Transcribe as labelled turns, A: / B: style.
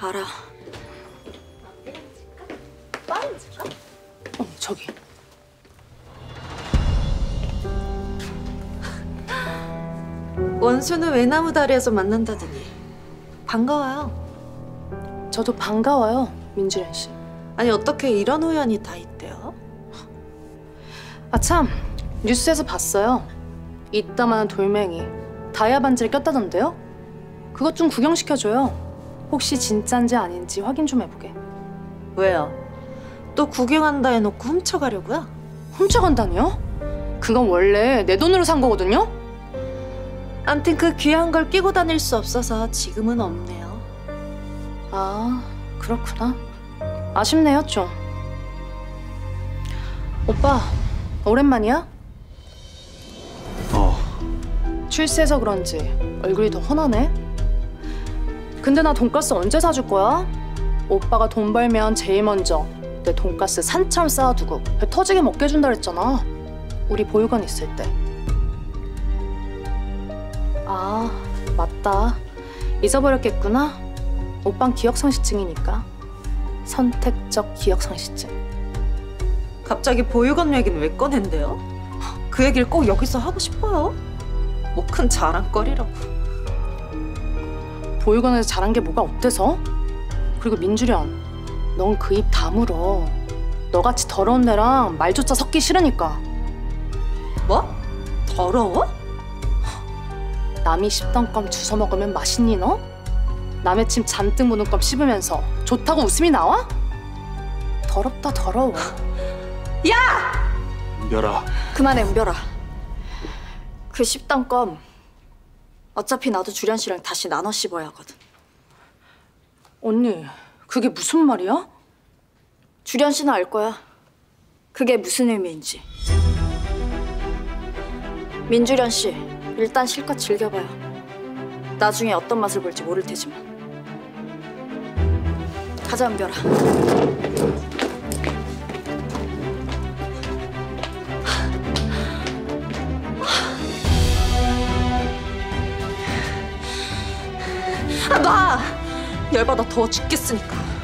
A: 알아.
B: 어, 저기.
A: 원수는 외나무 다리에서 만난다더니 반가워요.
B: 저도 반가워요, 민주련 씨.
A: 아니 어떻게 이런 우연이 다 있대요?
B: 아 참, 뉴스에서 봤어요. 이따만한 돌멩이 다이아 반지를 꼈다던데요? 그것 좀 구경시켜줘요. 혹시 진짠지 아닌지 확인 좀 해보게.
A: 왜요? 또 구경한다 해놓고 훔쳐가려고요?
B: 훔쳐간다니요? 그건 원래 내 돈으로 산 거거든요?
A: 암튼 그 귀한 걸 끼고 다닐 수 없어서 지금은 없네요.
B: 아, 그렇구나. 아쉽네요, 좀. 오빠, 오랜만이야?
C: 어,
B: 출세해서 그런지 얼굴이 더 훤하네. 근데 나 돈가스 언제 사줄 거야? 오빠가 돈 벌면 제일 먼저 내 돈가스 산처럼 쌓아두고 배 터지게 먹게 해준다 그랬잖아. 우리 보육원 있을 때. 아, 맞다. 잊어버렸겠구나. 오빤 기억상실증이니까. 선택적 기억상실증.
A: 갑자기 보육원 얘기는 왜 꺼낸대요? 그 얘기를 꼭 여기서 하고 싶어요? 뭐 큰 자랑거리라고.
B: 보육원에서 잘한 게 뭐가 어때서? 그리고 민주련, 넌 그 입 다물어. 너같이 더러운 애랑 말조차 섞기 싫으니까.
A: 뭐? 더러워?
B: 남이 씹던 껌 주워 먹으면 맛있니 너? 남의 침 잔뜩 묻은 껌 씹으면서 좋다고 웃음이 나와? 더럽다 더러워.
C: 은별아.
A: 그만해 은별아. 그 씹던 껌 어차피 나도 주련 씨랑 다시 나눠 씹어야 하거든.
B: 언니, 그게 무슨 말이야?
A: 주련 씨는 알 거야. 그게 무슨 의미인지. 민주련 씨, 일단 실컷 즐겨봐요. 나중에 어떤 맛을 볼지 모를 테지만. 가자, 은별아. 아, 놔! 열받아 더워 죽겠으니까.